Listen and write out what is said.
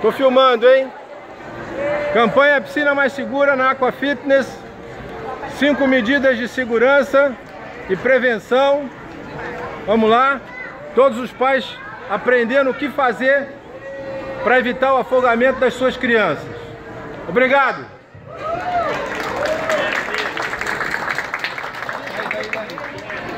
Tô filmando, hein? Campanha é Piscina Mais Segura na Aqua Fitness. Cinco medidas de segurança e prevenção. Vamos lá. Todos os pais aprendendo o que fazer para evitar o afogamento das suas crianças. Obrigado. Daí.